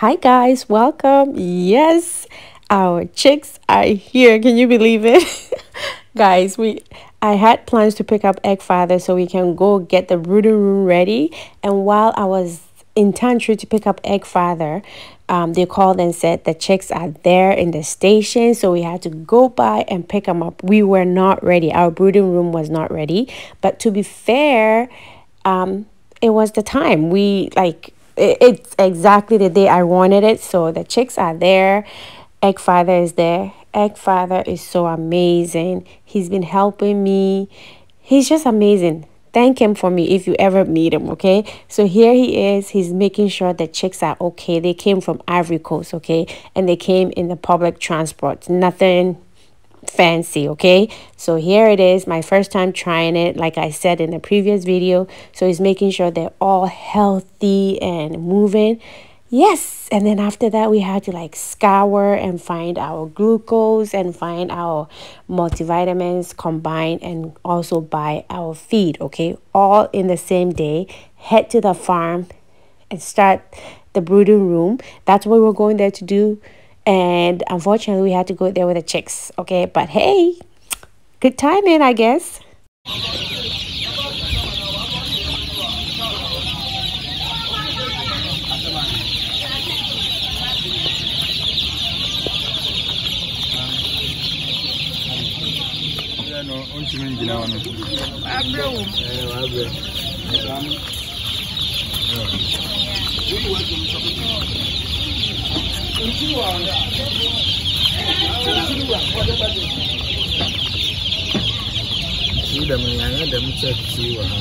Hi guys, welcome. Yes, our chicks are here. Can you believe it? guys, we I had plans to pick up egg father so we can go get the brooding room ready. And while I was in Tantri to pick up egg father, um, they called and said the chicks are there in the station, so we had to go by and pick them up. We were not ready. Our brooding room was not ready. But to be fair, um, it was the time. We like it's exactly the day I wanted it. So the chicks are there. Egg Father is there. Egg Father is so amazing. He's been helping me. He's just amazing. Thank him for me if you ever meet him, okay? So here he is. He's making sure the chicks are okay. They came from Ivory Coast, okay? And they came in the public transport. Nothing fancy okay so here it is my first time trying it like i said in the previous video so he's making sure they're all healthy and moving yes and then after that we had to like scour and find our glucose and find our multivitamins combine and also buy our feed okay all in the same day head to the farm and start the brooding room that's what we're going there to do and unfortunately, we had to go there with the chicks. Okay, but hey, good timing, I guess. ntumi ngyina hɔ no wabrɛ wo wabrɛ dɛm nyanya dɛm kyɛ tii wɔ ha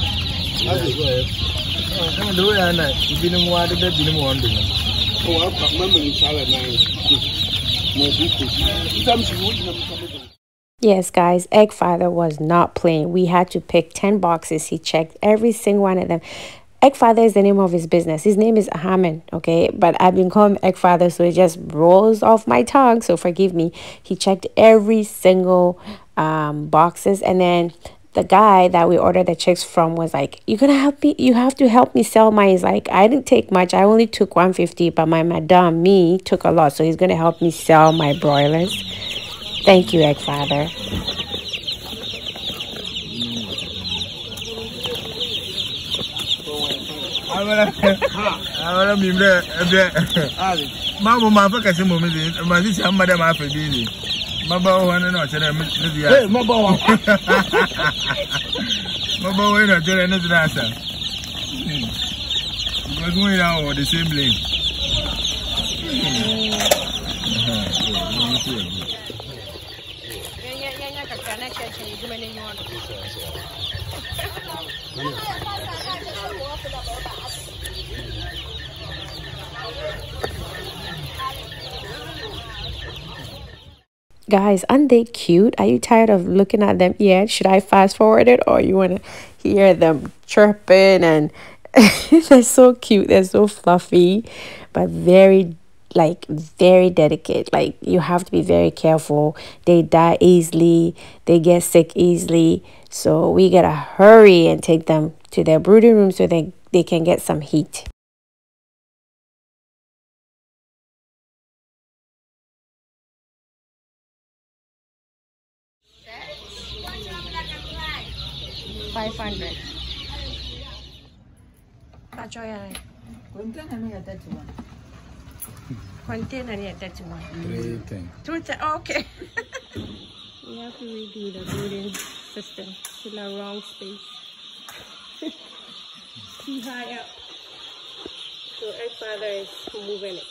ɛna de wo yɛ na binom wɔ adeda binom wɔn de no wɔakpa mama nsa wɛ nan na bi kɔ bi ntɛm si wo gyina mu sɛ mo Yes, guys, Egg Father was not playing. We had to pick 10 boxes. He checked every single one of them. Egg Father is the name of his business. His name is Haman, okay? But I've been calling Egg Father, so it just rolls off my tongue. So forgive me. He checked every single um, boxes, and then the guy that we ordered the chicks from was like, "You're gonna help me. You have to help me sell mine." He's like, "I didn't take much. I only took 150, but my madam, me, took a lot. So he's gonna help me sell my broilers." Thank you, Egg Father. awara mi mmerɛ ɛbɛ maa mo maa fɛ mo mi di maa sisi ama dɛ maa fɛ bii di maba wɔ hɔ ne na ɔkyerɛ mi ne di ya maba wɔ maba wɔ yi na ɔkyerɛ ne di na asa because the same lane. Guys, aren't they cute? Are you tired of looking at them yet? Should I fast forward it or you want to hear them chirping and they're so cute. They're so fluffy, but very like very delicate. Like you have to be very careful. They die easily. They get sick easily. So we gotta hurry and take them to their brooding room so they, they can get some heat. Five hundred. Container ni at that one. three ten. Two ten. Okay. we have to redo the brooding system. It's in the wrong space. Too high up. So egg father is moving it.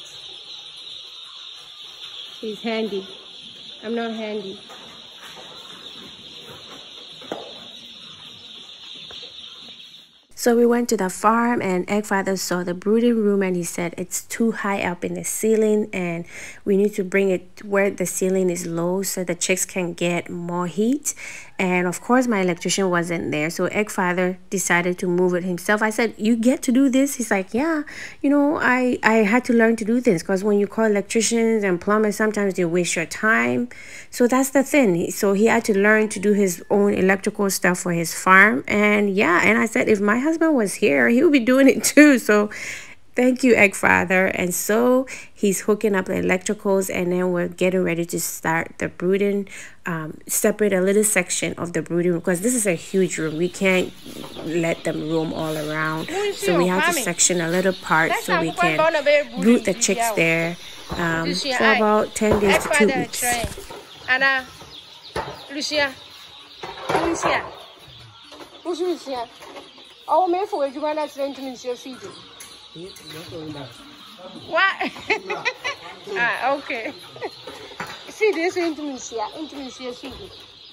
He's handy. I'm not handy. So we went to the farm and Egg Father saw the brooding room and he said it's too high up in the ceiling and we need to bring it where the ceiling is low so the chicks can get more heat. And of course, my electrician wasn't there. So Egg Father decided to move it himself. I said, You get to do this? He's like, Yeah, you know, I, I had to learn to do this because when you call electricians and plumbers, sometimes they waste your time. So that's the thing. So he had to learn to do his own electrical stuff for his farm. And yeah, and I said, If my husband was here, he would be doing it too. So Thank you, Egg Father. And so he's hooking up the electricals, and then we're getting ready to start the brooding. Um, separate a little section of the brooding room because this is a huge room. We can't let them roam all around. So we have to section a little part so we can brood the chicks there um, for about 10 days to two weeks. Anna, Lucia, Lucia, Lucia. Oh, me for you want to feed what? ah, okay. See this intimacy, intimacy.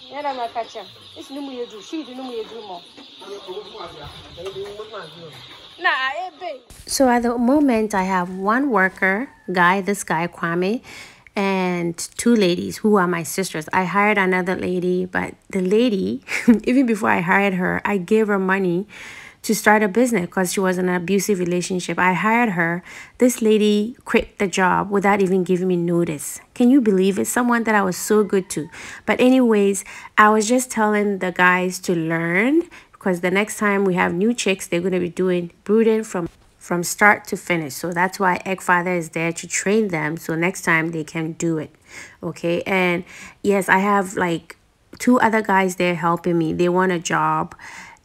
Yada makacha. It's no more. She do no more do more. So at the moment, I have one worker, guy, this guy, Kwame, and two ladies who are my sisters. I hired another lady, but the lady, even before I hired her, I gave her money to start a business because she was in an abusive relationship. I hired her. This lady quit the job without even giving me notice. Can you believe it? Someone that I was so good to. But anyways, I was just telling the guys to learn because the next time we have new chicks, they're going to be doing brooding from from start to finish. So that's why Egg Father is there to train them. So next time they can do it. Okay. And yes, I have like two other guys there helping me. They want a job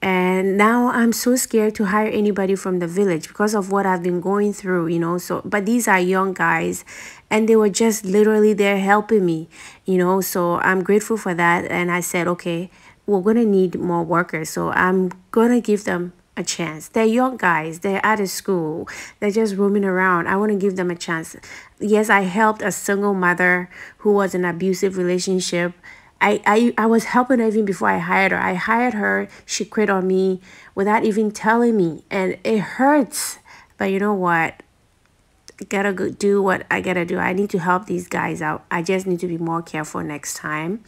and now i'm so scared to hire anybody from the village because of what i've been going through you know so but these are young guys and they were just literally there helping me you know so i'm grateful for that. And i said okay we're gonna need more workers. So i'm gonna give them a chance. They're young guys. They're out of school. They're just roaming around. I want to give them a chance. Yes i helped a single mother who was in an abusive relationship I, I, I was helping her even before I hired her. I hired her, she quit on me without even telling me. And it hurts. But you know what? I gotta go do what I gotta do. I need to help these guys out. I just need to be more careful next time.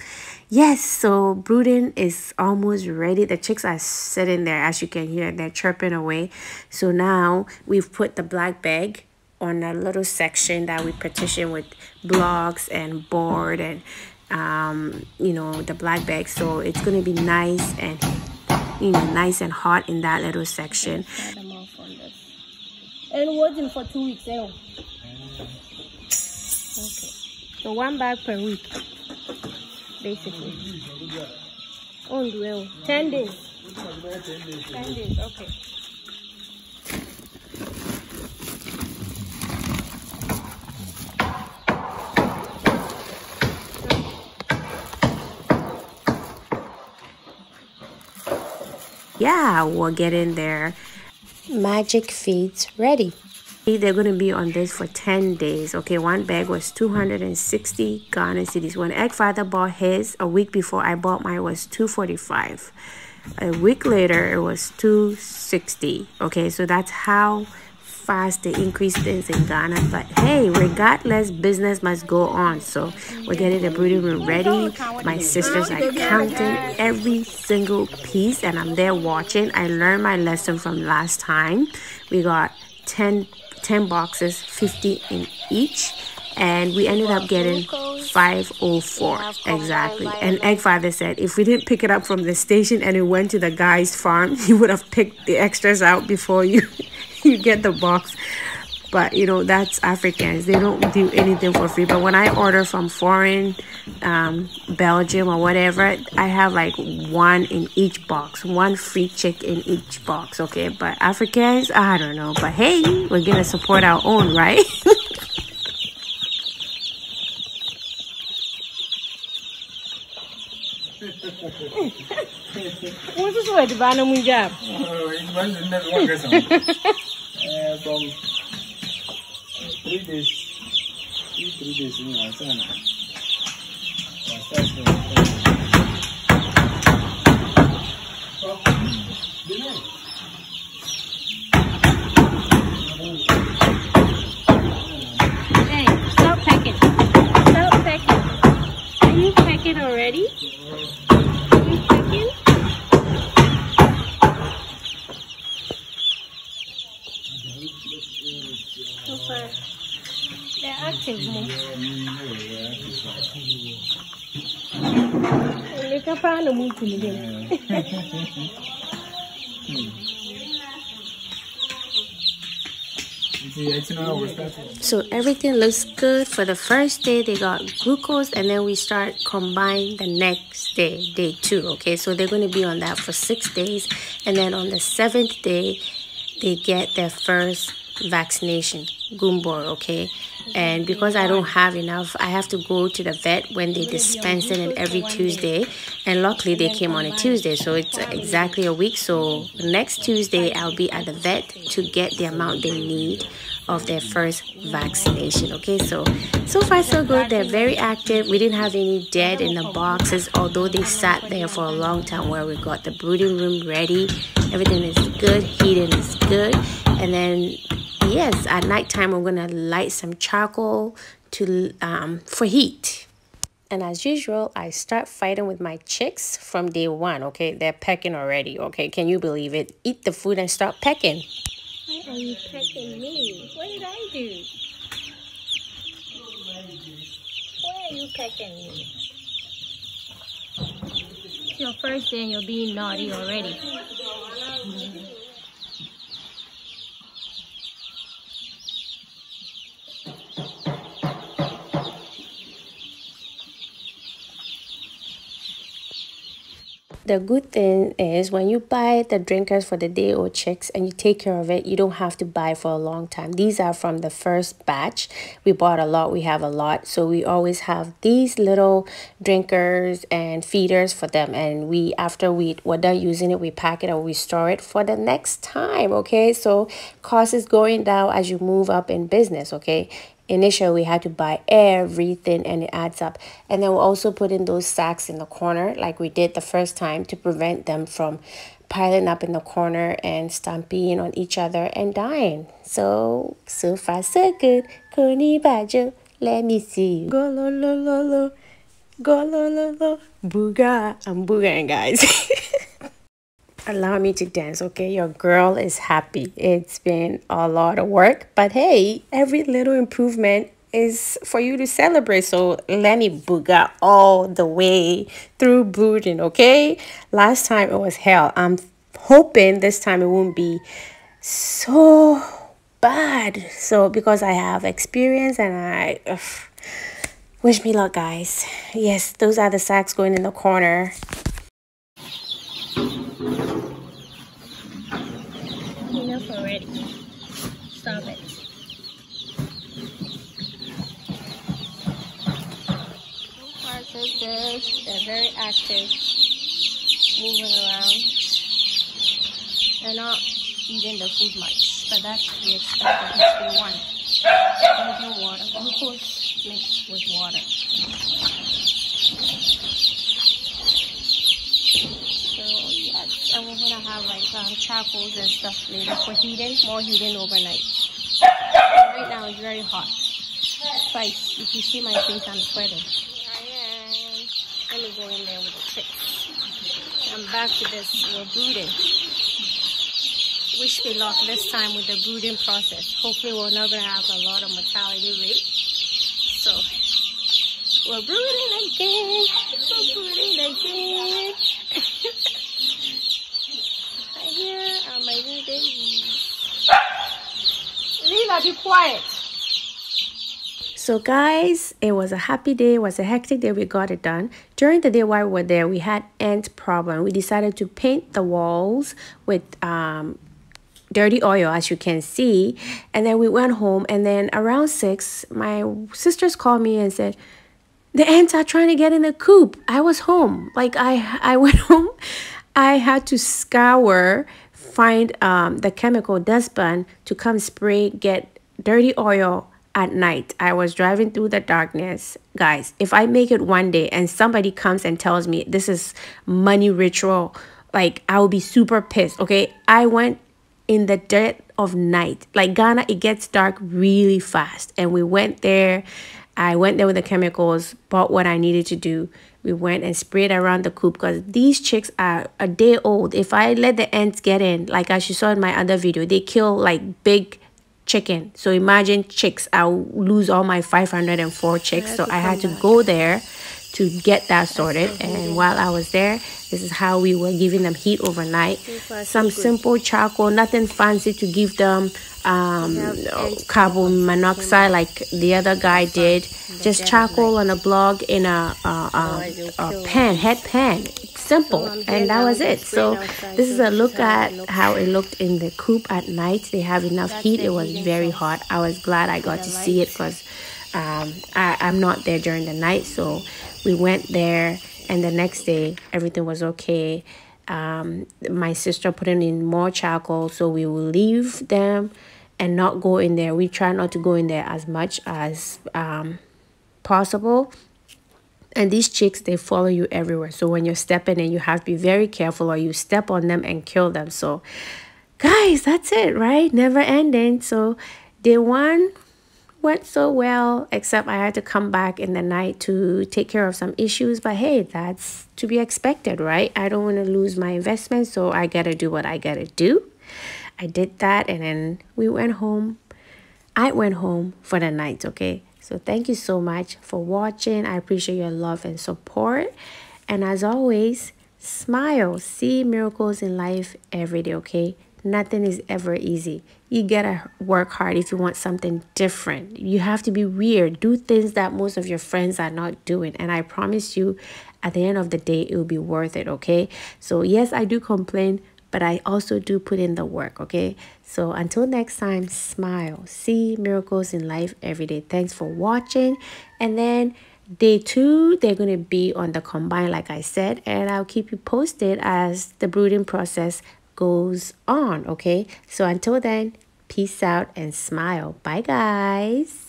Yes, so brooding is almost ready. The chicks are sitting there, as you can hear, they're chirping away. So now we've put the black bag on a little section that we partition with blocks and board and um, you know, the black bag. So it's to be nice and, you know, nice and hot in that little section. And waiting for two weeks, eh? Okay. So one bag per week, basically. Oh, well, 10 days. 10 days, okay. Yeah, we'll get in there. Magic feeds ready. They're going to be on this for 10 days. Okay, one bag was 260 Ghana cedis. When Egg Father bought his, a week before I bought mine was 245. A week later, it was 260. Okay, so that's how fast they increase things in Ghana. But hey, regardless, business must go on. So we're getting the brooding room ready. My sisters are counting every single piece and I'm there watching. I learned my lesson from last time. We got 10, 10 boxes, 50 in each and we ended up getting 504 exactly. And egg father said if we didn't pick it up from the station and it went to the guy's farm he would have picked the extras out before you you get the box. But you know that's africans. They don't do anything for free. But when i order from foreign um, belgium or whatever i have like one in each box. One free chick in each box okay? But africans i don't know. But hey we're gonna support our own right What's this way to buy them we got? uh, from three days, two, three days in Asana. Hey, Ini kapan ada mungkin ni? So everything looks good. For the first day, they got glucose, and then we start combine the next day, day two. Okay, so they're going to be on that for six days, and then on the seventh day, they get their first vaccination, Gumboro. Okay, and because I don't have enough, I have to go to the vet when they dispense it every Tuesday. And luckily, they came on a Tuesday, so it's exactly a week. So next Tuesday, I'll be at the vet to get the amount they need of their first vaccination. Okay, so so far so good. They're very active. We didn't have any dead in the boxes, although they sat there for a long time. Where we got the brooding room ready, everything is good. Heating is good, and then yes, at nighttime we're gonna light some charcoal to um, for heat. And as usual, I start fighting with my chicks from day one. Okay, they're pecking already. Okay, can you believe it? Eat the food and start pecking. Why are you pecking me? What did I do? Why are you pecking me? It's your first day and you're being naughty already. The good thing is when you buy the drinkers for the day old chicks and you take care of it you don't have to buy for a long time. These are from the first batch. We bought a lot. We have a lot. So we always have these little drinkers and feeders for them. And we after we we're done using it we pack it or we store it for the next time okay? So cost is going down as you move up in business okay initially we had to buy everything and it adds up. And then we'll also put in those sacks in the corner like we did the first time to prevent them from piling up in the corner and stamping on each other and dying. So so far so good. Badger let me see go lo lo lo lo. Go lo lo lo. Booga. I'm boogering guys allow me to dance okay? Your girl is happy. It's been a lot of work but hey every little improvement is for you to celebrate. So let me booga all the way through brooding okay? Last time it was hell. I'm hoping this time it won't be so bad. So because i have experience and i ugh, wish me luck guys. Yes those are the sacks going in the corner Stop it. So far so good. They're very active. Moving around. They're not eating the food much, but that's to be expected. Day one. There's no water. Glucose mixed with water. So yes, and we're gonna have like um, charcoals and stuff later for heating, more heating overnight right now it's very hot. Spice, if you see my face, I'm sweating. I am. Let me go in there with the chicks. I'm back to this. We're brooding. Wish me luck this time with the brooding process. Hopefully we're not going to have a lot of mortality rate. So, we're brooding again. We're brooding again. Here are uh, my new babies. Lila, be quiet. So guys, it was a happy day, it was a hectic day, we got it done. During the day while we were there, we had ant problem. We decided to paint the walls with um, dirty oil as you can see. And then we went home and then around 6, my sisters called me and said, the ants are trying to get in the coop. I was home. Like I, I went home. I had to scour find um, the chemical Dursban to come spray, get dirty oil at night. I was driving through the darkness. Guys, if I make it one day and somebody comes and tells me this is money ritual, like I will be super pissed. Okay. I went in the dead of night. Like Ghana, it gets dark really fast. And we went there. I went there with the chemicals, bought what I needed to do we went and sprayed around the coop because these chicks are a day old if i let the ants get in like as you saw in my other video they kill like big chicken. So imagine chicks. I'll lose all my 504 chicks. So I had to go there to get that sorted. And while I was there, this is how we were giving them heat overnight. Some simple charcoal, nothing fancy to give them um, carbon monoxide like the other guy did. Just charcoal on a blog in a, a, a, a pan, head pan. Simple, and that was it. So this is a look at how it looked in the coop at night. They have enough heat. It was very hot. I was glad I got to see it because um, I, I'm not there during the night. So we went there, and the next day everything was okay. Um, my sister put in more charcoal, so we will leave them and not go in there. We try not to go in there as much as um, possible and these chicks they follow you everywhere so when you're stepping in you have to be very careful or you step on them and kill them so guys that's it right never ending so day one went so well except i had to come back in the night to take care of some issues but hey that's to be expected right i don't want to lose my investment so i gotta do what i gotta do i did that and then we went home i went home for the night okay so thank you so much for watching. I appreciate your love and support. And as always, smile. See miracles in life every day, okay? Nothing is ever easy. You gotta work hard if you want something different. You have to be weird. Do things that most of your friends are not doing. And I promise you, at the end of the day, it will be worth it, okay? So, yes, I do complain, but I also do put in the work, okay? So until next time, smile. See miracles in life every day. Thanks for watching. And then day two, they're going to be on the combine, like I said, and I'll keep you posted as the brooding process goes on, okay? So until then, peace out and smile. Bye, guys.